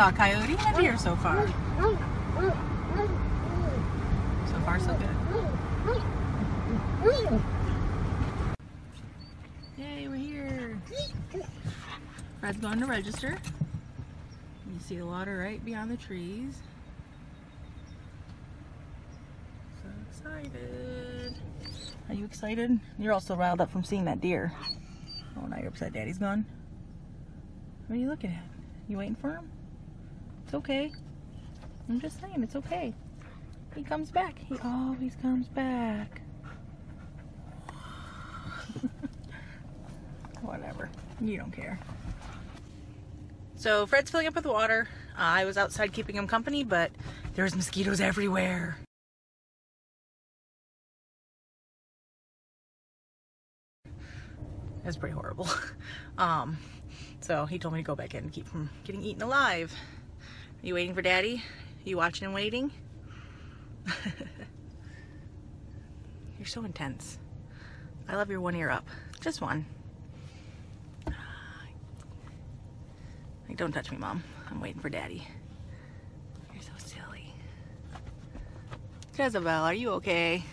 saw a coyote and a deer so far. So far, so good. Yay, we're here. Fred's going to register. You see the water right beyond the trees. So excited. Are you excited? You're also riled up from seeing that deer. Oh, now you're upset Daddy's gone. What are you looking at? You waiting for him? It's okay. I'm just saying, it's okay. He comes back. He always comes back. Whatever. You don't care. So Fred's filling up with water. Uh, I was outside keeping him company, but there's mosquitoes everywhere. It's pretty horrible. Um, so he told me to go back in and keep from getting eaten alive. You waiting for daddy? You watching and waiting? You're so intense. I love your one ear up. Just one. Like, don't touch me, Mom. I'm waiting for Daddy. You're so silly. Jezebel, are you okay?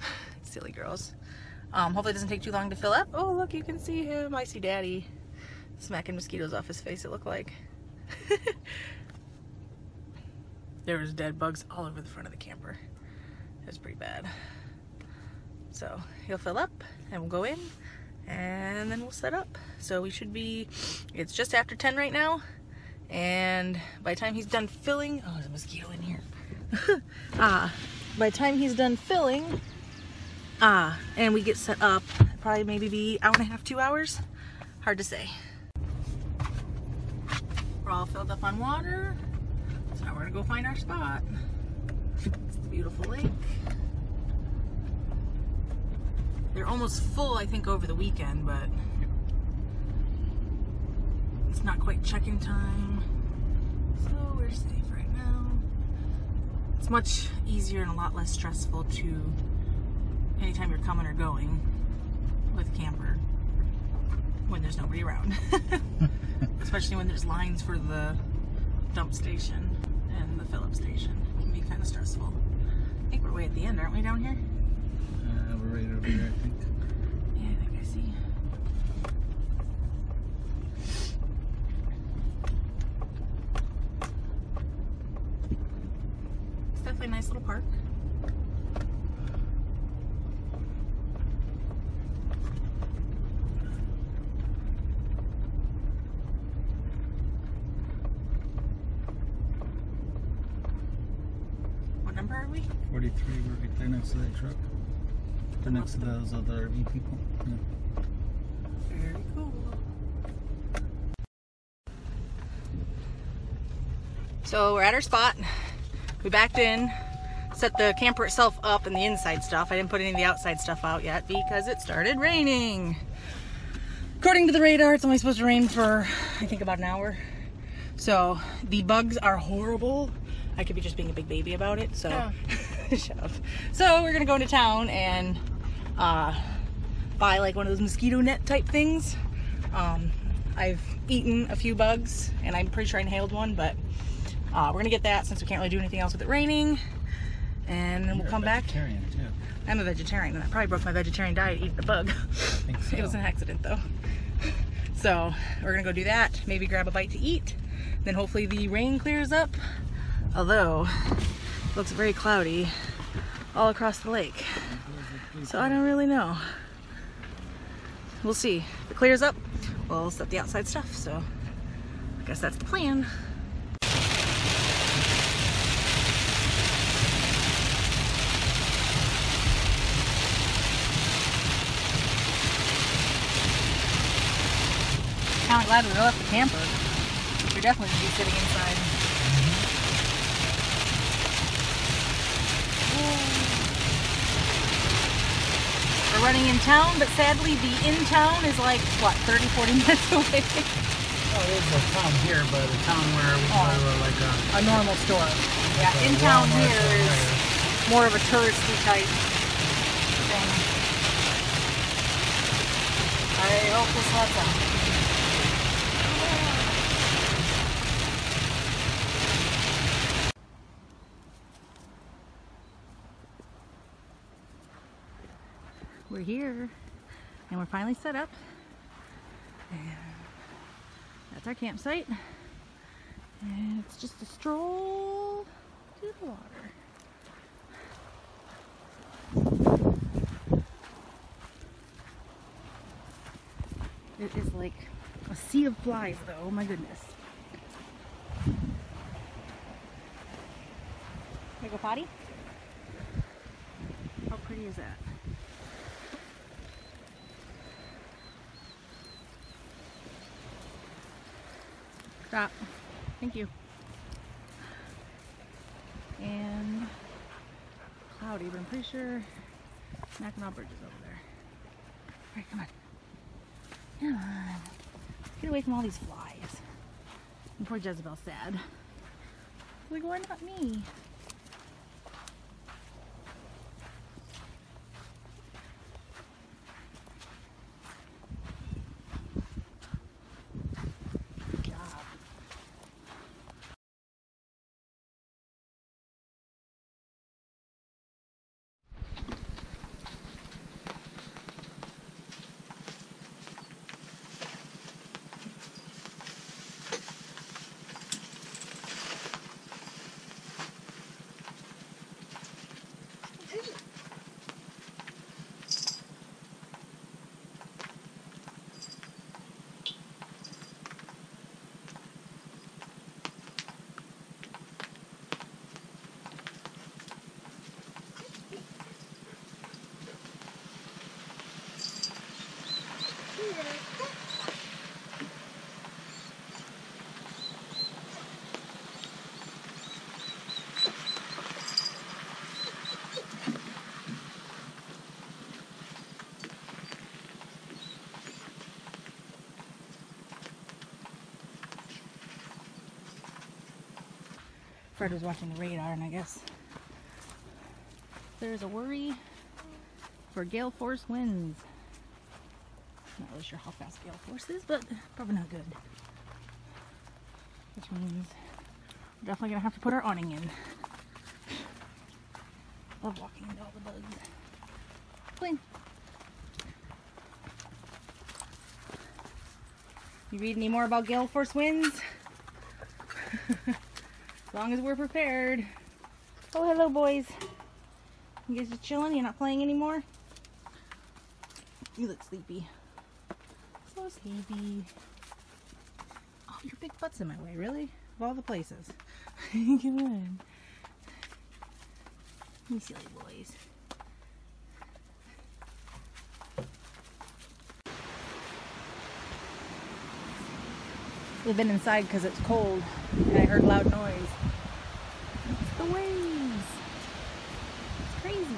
Silly girls. Um, hopefully it doesn't take too long to fill up. Oh, look, you can see him. I see Daddy smacking mosquitoes off his face, it looked like. there was dead bugs all over the front of the camper. It was pretty bad. So he'll fill up and we'll go in and then we'll set up. So we should be, it's just after 10 right now. And by the time he's done filling, oh, there's a mosquito in here. ah, by the time he's done filling, ah, and we get set up, probably maybe be hour and a half, two hours. Hard to say. We're all filled up on water. So now we're gonna go find our spot. It's the beautiful lake. They're almost full, I think, over the weekend, but it's not quite check-in time. So we're safe right now. It's much easier and a lot less stressful to anytime you're coming or going with camper when there's nobody around. Especially when there's lines for the dump station and the fill-up station. It can be kind of stressful. I think we're way at the end, aren't we, down here? Uh, we're right over here, I think. Yeah, I think I see. It's definitely a nice little park. What number are we? 43, we're right there next to that truck. They're next to those other RV people. Yeah. Very cool. So we're at our spot. We backed in, set the camper itself up and the inside stuff. I didn't put any of the outside stuff out yet because it started raining. According to the radar, it's only supposed to rain for, I think, about an hour. So the bugs are horrible. I could be just being a big baby about it, so shut So we're gonna go into town and uh, buy like one of those mosquito net type things. Um, I've eaten a few bugs and I'm pretty sure I inhaled one, but uh, we're gonna get that since we can't really do anything else with it raining. And then we'll come back. Vegetarian, too. I'm a vegetarian and I probably broke my vegetarian diet eating a bug. think It was an accident though. So we're gonna go do that, maybe grab a bite to eat. Then hopefully the rain clears up. Although, looks very cloudy all across the lake. So I don't really know. We'll see. If it clears up, we'll set the outside stuff. So I guess that's the plan. Kind of glad we left the camper. We're definitely be sitting inside. We're running in town, but sadly the in town is like, what, 30, 40 minutes away? Oh, there's a town here, but a town where we Oh. to like a. A normal store. Yeah, like in town Walmart here is more of a touristy type thing. I hope this lets out. We're here and we're finally set up. And that's our campsite. And it's just a stroll to the water. It is like a sea of flies though, oh my goodness. I go potty? How pretty is that? Stop. Thank you. And cloudy, but I'm pretty sure Mackinac Bridge is over there. Alright, come on. Come on. Get away from all these flies. And poor Jezebel's sad. Like, why not me? Good job. Fred was watching the radar, and I guess there's a worry for gale force winds. Not really sure how fast gale force is, but probably not good. Which means we're definitely gonna have to put our awning in. Love walking into all the bugs. Clean. You read any more about gale force winds? Long as we're prepared. Oh, hello, boys. You guys are chilling? You're not playing anymore? You look sleepy. So sleepy. Oh, your big butt's in my way, really? Of all the places. Come on. You silly boys. We've been inside because it's cold and I heard loud noise. It's the waves. It's crazy.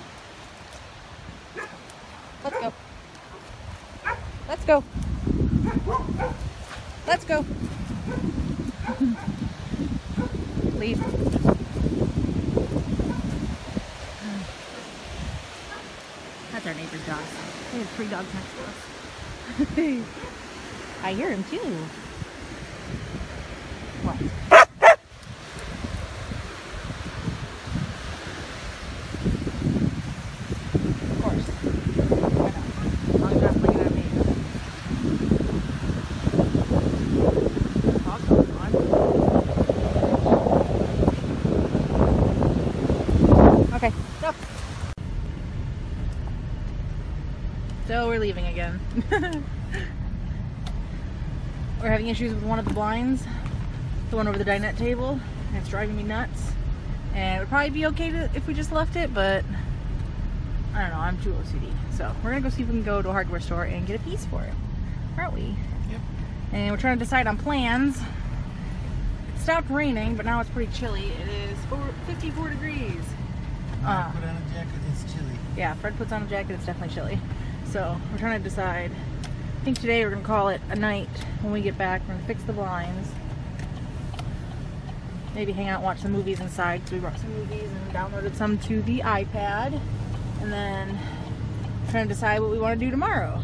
Let's go. Let's go. Let's go. Leave. That's our neighbor's dog. We have three dogs next to us. I hear him too. What? Of course. Why not? As long as you're not looking at me. Dog's going on. Okay, go. So we're leaving again. we're having issues with one of the blinds, the one over the dinette table, and it's driving me nuts. And it would probably be okay to, if we just left it, but I don't know, I'm too OCD. So we're gonna go see if we can go to a hardware store and get a piece for it. Aren't we? Yep. And we're trying to decide on plans. It stopped raining, but now it's pretty chilly. It is four, 54 degrees. Uh. put on a jacket. It's chilly. Yeah, Fred puts on a jacket, it's definitely chilly. So we're trying to decide. I think today we're gonna call it a night when we get back. We're gonna fix the blinds. Maybe hang out and watch some movies inside because we brought some movies and downloaded some to the iPad. And then trying to decide what we want to do tomorrow.